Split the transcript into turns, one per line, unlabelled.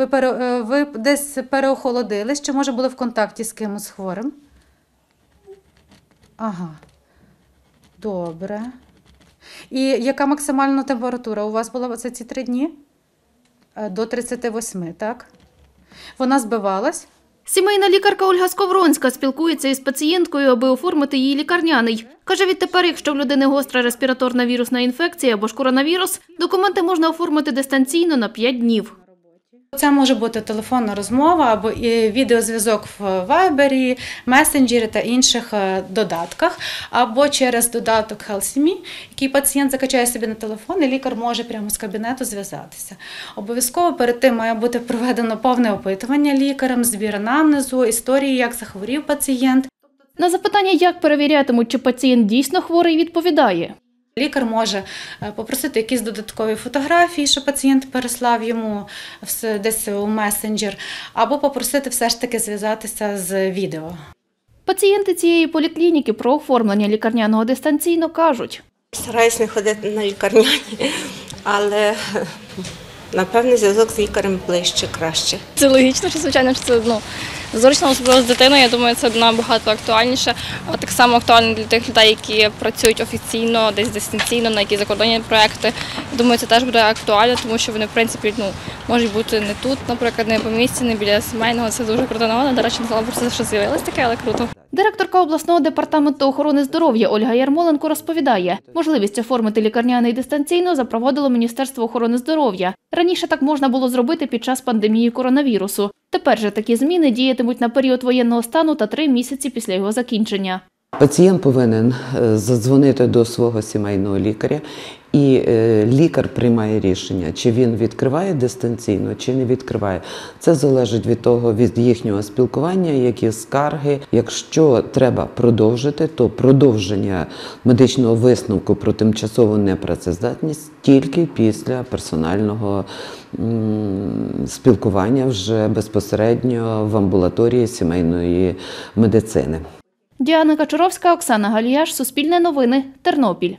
Ви, пере, е, ви десь переохолодились, чи може були в контакті з кимось хворим? Ага. Добре. І яка максимальна температура у вас була за ці три дні? Е, До 38, так? Вона збивалась?
Сімейна лікарка Ольга Сковронська спілкується із пацієнткою, аби оформити її лікарняний. Каже, відтепер, якщо в людини гостра респіраторна вірусна інфекція або ж коронавірус, документи можна оформити дистанційно на 5 днів.
Це може бути телефонна розмова або і відеозв'язок в Viber, месенджері та інших е, додатках, або через додаток HealthyMe, який пацієнт закачає собі на телефон, і лікар може прямо з кабінету зв'язатися. Обов'язково перед тим має бути проведено повне опитування лікарем, збір анамнезу, історії, як захворів пацієнт.
На запитання, як перевірятимуть, чи пацієнт дійсно хворий, відповідає.
Лікар може е, попросити якісь додаткові фотографії, що пацієнт переслав йому десь у месенджер, або попросити все ж таки зв'язатися з відео.
Пацієнти цієї поліклініки про оформлення лікарняного дистанційно кажуть.
Стараюсь не ходити на лікарняні, але напевне зв'язок з лікарем ближче, краще.
Це логічно, що звичайно що це ну зручно особливо з дитиною. Я думаю, це набагато актуальніше. Так само актуально для тих людей, які працюють офіційно, десь дистанційно, на якісь закордонні проекти. Думаю, це теж буде актуально, тому що вони в принципі ну можуть бути не тут, наприклад, не по місці, не біля сімейного. Це дуже круто новина. До речі, не про це, що з'явилось таке, але круто.
Директорка обласного департаменту охорони здоров'я Ольга Ярмоленко розповідає, можливість оформити лікарняний дистанційно запровадило Міністерство охорони здоров'я. Раніше так можна було зробити під час пандемії коронавірусу. Тепер же такі зміни діятимуть на період воєнного стану та три місяці після його закінчення.
Пацієнт повинен е, задзвонити до свого сімейного лікаря, і е, лікар приймає рішення, чи він відкриває дистанційно, чи не відкриває. Це залежить від того, від їхнього спілкування, які скарги. Якщо треба продовжити, то продовження медичного висновку про тимчасову непрацездатність тільки після персонального спілкування вже безпосередньо в амбулаторії сімейної медицини.
Діана Качуровська, Оксана Галіяш, Суспільне новини, Тернопіль.